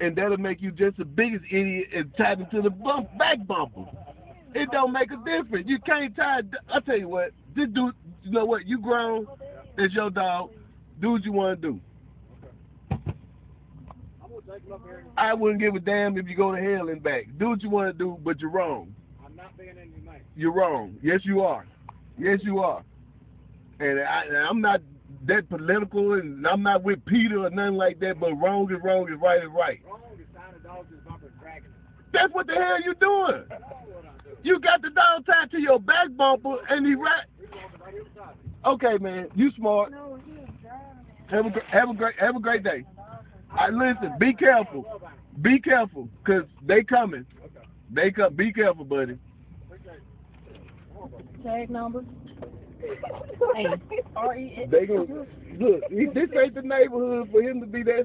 and that'll make you just the biggest idiot and tied into the bump back bumper. It don't make a difference. You can't tie. I tell you what, this dude. You know what? You grown. It's your dog. Do what you want to do. I wouldn't give a damn if you go to hell and back. Do what you want to do, but you're wrong. I'm not being inhumane. You're wrong. Yes, you are. Yes, you are. And I, and I'm not that political, and I'm not with PETA or nothing like that. But wrong is wrong, is right is right. Wrong is tying a dog to his dragging. That's what the hell you doing. That's what I'm doing. You got the dog tied to your back bumper, and he right. He's right here beside me. Okay, man, you smart. No, he ain't driving. Have a have a great have a great day. I listen. Be careful. Be careful, cause they coming. Okay. They come. Be careful, buddy. Tag number. Hey, R S. They gonna look. This ain't the neighborhood for him to be that